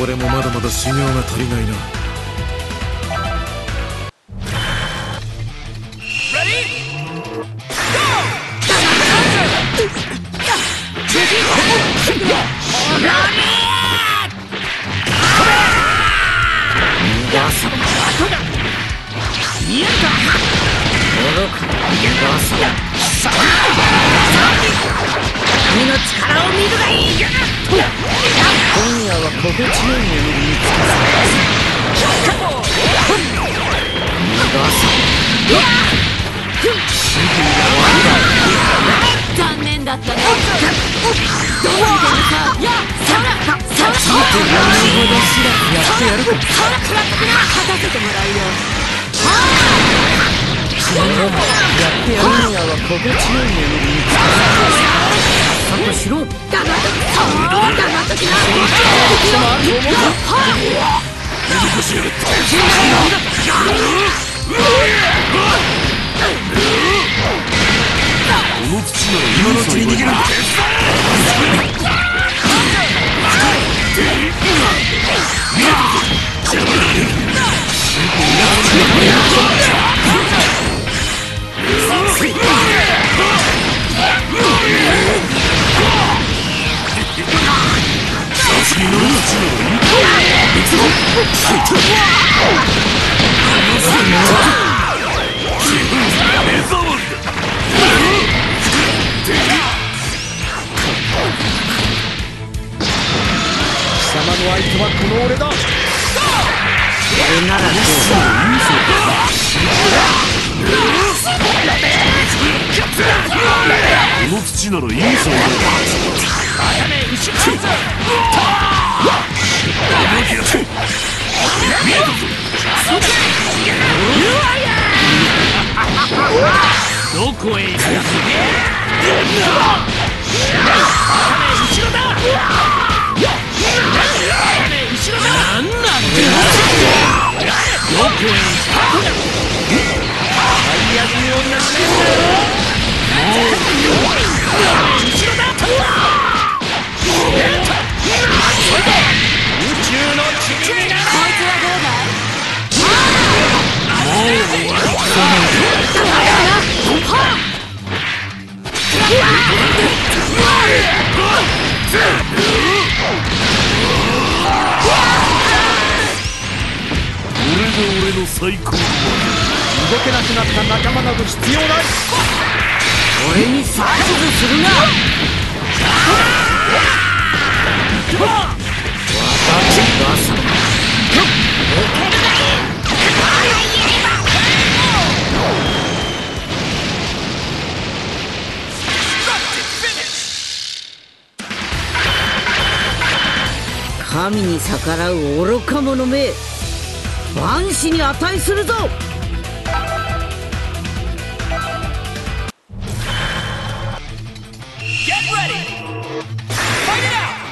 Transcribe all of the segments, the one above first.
俺もまだまだ修行が足りないな君の力を見るがいい心地よい眠りにつかせ残念だったねどう見てるかいやそらそらそらそらやってやるそらくらくら勝た。せてもらうよやってやる今夜は心地よい眠りにつかせさっとしろ。黙っときそう黙っときな今のうちに逃げるんだ貴この俺だ俺ならどうこの土ならいいそうだどこへ行く？なんなんだ俺が俺の最高の動けなくなった仲間など必要ない。俺に指図するな。私が神に逆らう愚か者め万死に値するぞ。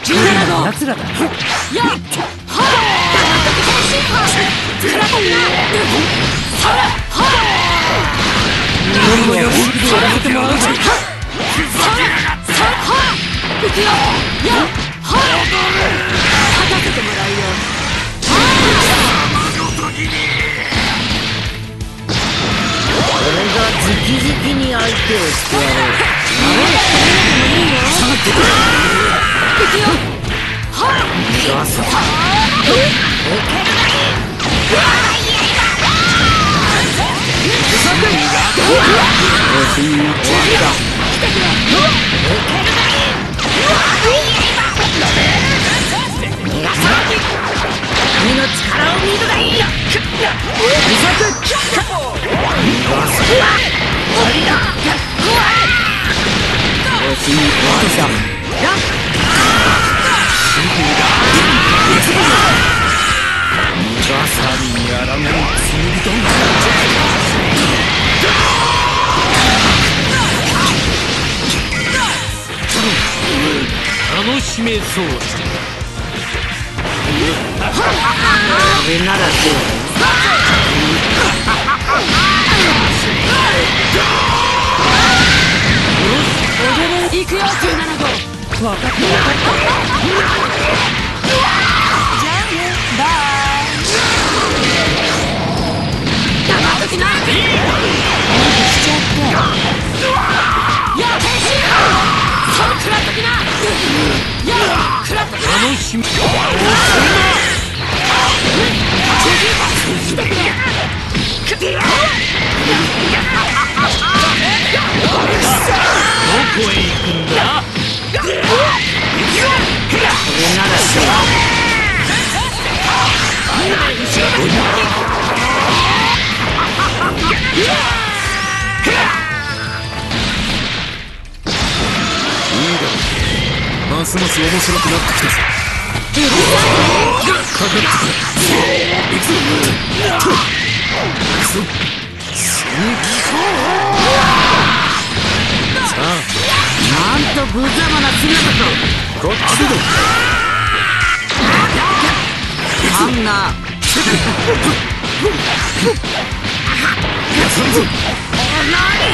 17号奴らだ。やっはっくらこみなそらは今度は本気でやらせてもらうぞそらそらはっ行くよやっ君の力を見るがいいおしいワンだがさにやらないつもり決めそうだそれならどう行くよ17号分かった楽しみどこへ行くんだ？それならますます面白くなってきたぞかかってくれ行くぞ行くぞさあなんと無様な姿とこっちでだあんな休むぞ俺が殺してやろうくそ休むぞ何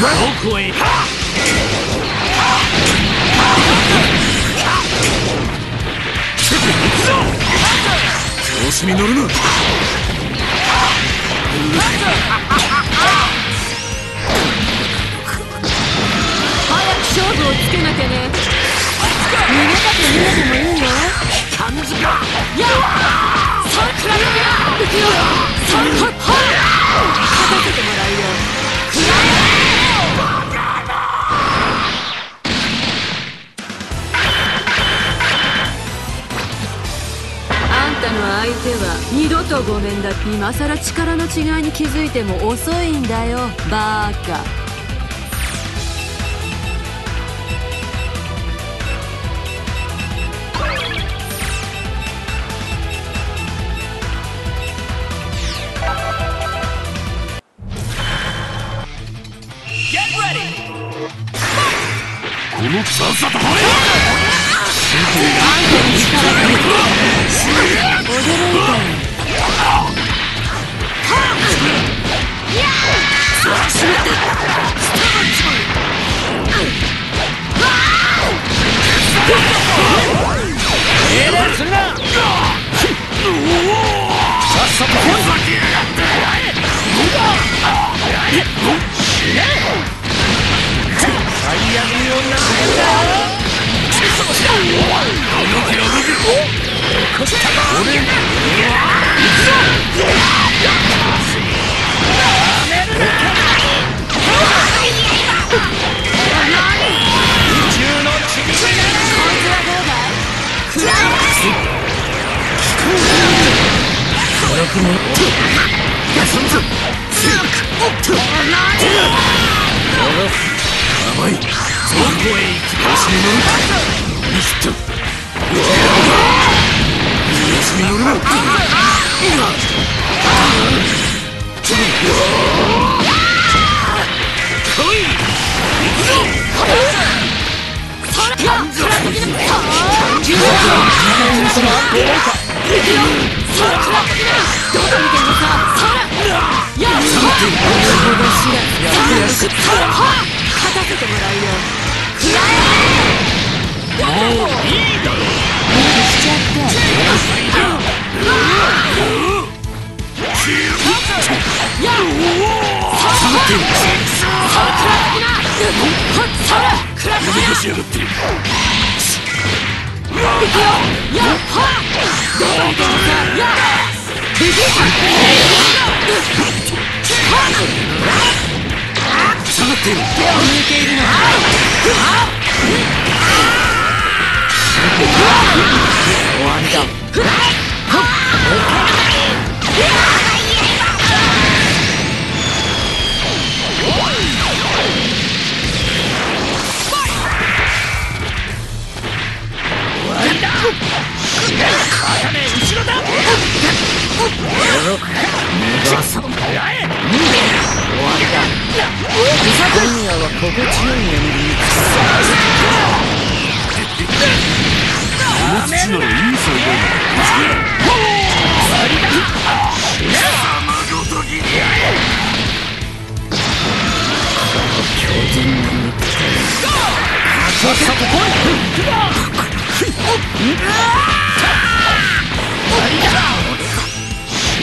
どこへ調子に乗るな。早く勝負をつけなきゃね。逃げたく逃げてもいいよ。感じがやっごめんだ。今さら力の違いに気づいても遅いんだよ。バーカ。甘勝たせてもういいだろ終らりく終わは心地よい眠りにくのの強靭っ。い終わりだ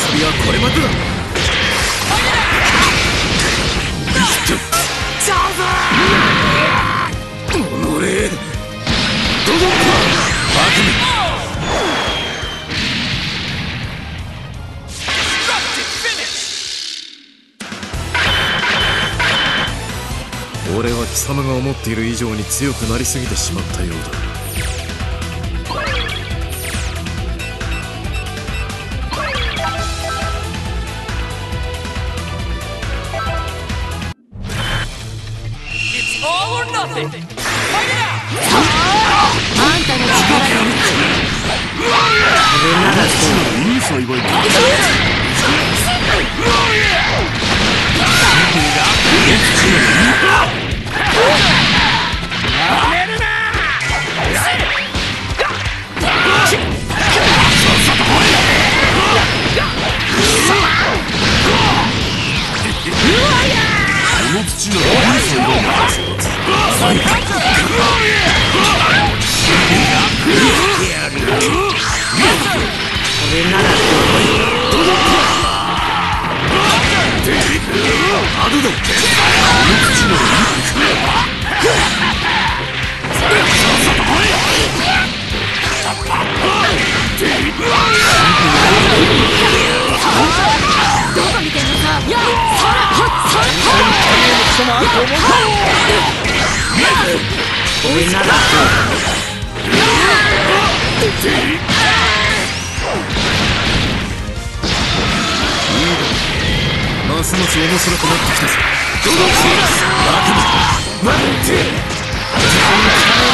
遊びはこれまでだ。おのれどこバカめ俺は貴様が思っている以上に強くなりすぎてしまったようだ。あんたの力がいい幸いだこますます面白くなってきたぞ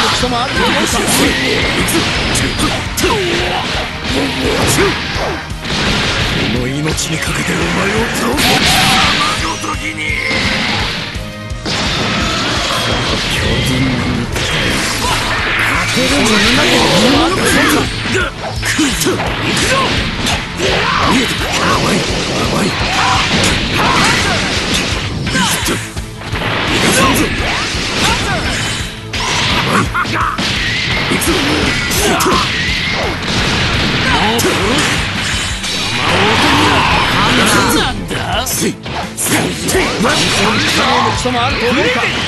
貴様あると思うかこの？命にかけてお前を倒すなんだ？貴様あると思うか